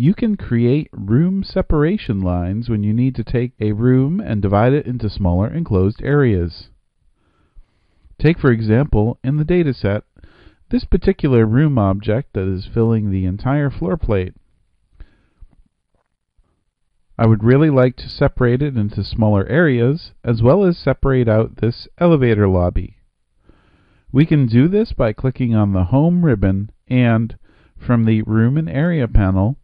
You can create room separation lines when you need to take a room and divide it into smaller enclosed areas. Take for example, in the dataset, this particular room object that is filling the entire floor plate. I would really like to separate it into smaller areas, as well as separate out this elevator lobby. We can do this by clicking on the Home ribbon and, from the Room and Area panel,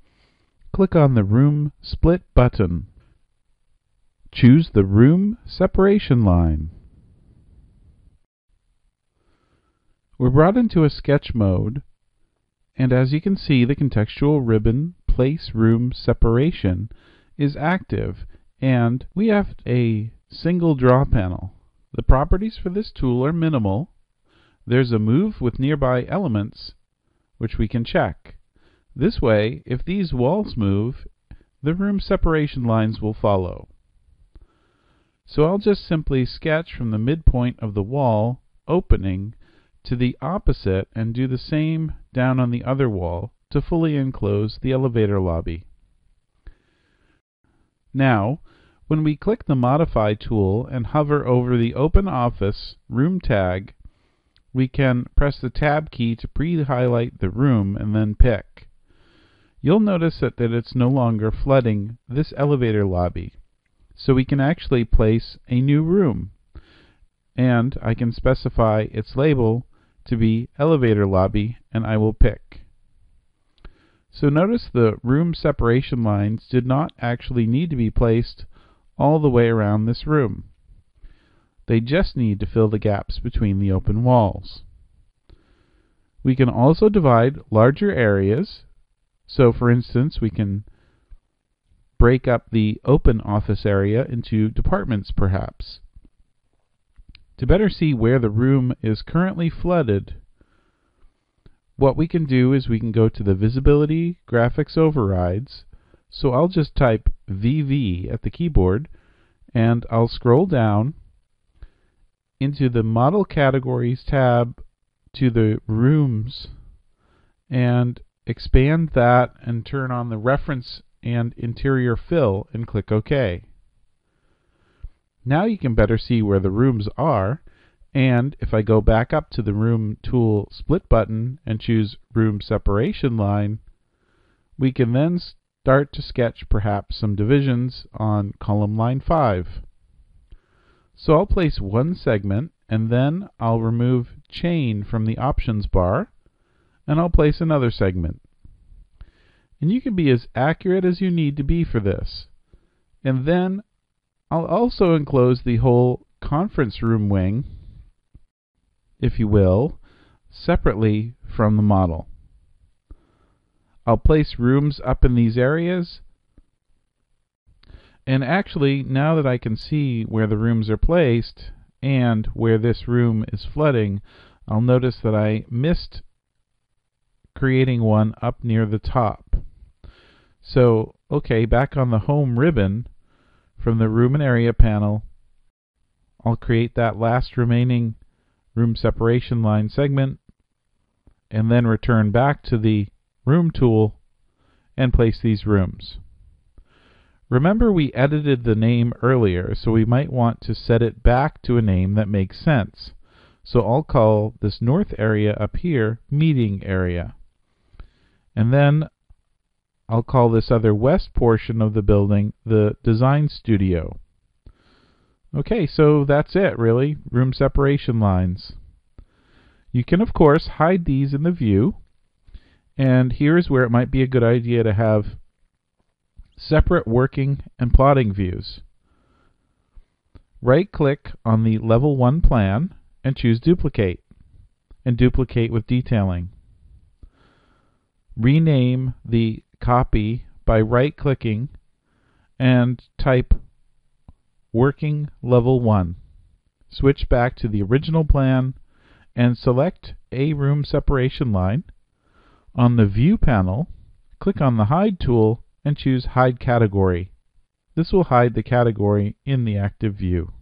click on the Room Split button. Choose the Room Separation line. We're brought into a sketch mode, and as you can see, the contextual ribbon Place Room Separation is active, and we have a single draw panel. The properties for this tool are minimal. There's a move with nearby elements, which we can check. This way, if these walls move, the room separation lines will follow. So I'll just simply sketch from the midpoint of the wall opening to the opposite and do the same down on the other wall to fully enclose the elevator lobby. Now, when we click the Modify tool and hover over the Open Office Room tag, we can press the Tab key to pre-highlight the room and then pick. You'll notice that, that it's no longer flooding this elevator lobby. So we can actually place a new room. And I can specify its label to be elevator lobby and I will pick. So notice the room separation lines did not actually need to be placed all the way around this room. They just need to fill the gaps between the open walls. We can also divide larger areas so for instance, we can break up the open office area into departments perhaps. To better see where the room is currently flooded, what we can do is we can go to the Visibility Graphics Overrides. So I'll just type VV at the keyboard and I'll scroll down into the Model Categories tab to the Rooms and expand that and turn on the reference and interior fill and click OK. Now you can better see where the rooms are and if I go back up to the room tool split button and choose room separation line we can then start to sketch perhaps some divisions on column line 5. So I'll place one segment and then I'll remove chain from the options bar and I'll place another segment. And you can be as accurate as you need to be for this. And then I'll also enclose the whole conference room wing, if you will, separately from the model. I'll place rooms up in these areas. And actually, now that I can see where the rooms are placed and where this room is flooding, I'll notice that I missed creating one up near the top. So, okay, back on the Home ribbon from the Room and Area panel, I'll create that last remaining room separation line segment and then return back to the Room tool and place these rooms. Remember we edited the name earlier, so we might want to set it back to a name that makes sense. So I'll call this north area up here Meeting Area. And then I'll call this other west portion of the building the design studio. Okay, so that's it really, room separation lines. You can of course hide these in the view, and here's where it might be a good idea to have separate working and plotting views. Right click on the level 1 plan and choose duplicate and duplicate with detailing rename the copy by right-clicking and type Working Level 1. Switch back to the original plan and select a room separation line. On the View panel, click on the Hide tool and choose Hide Category. This will hide the category in the active view.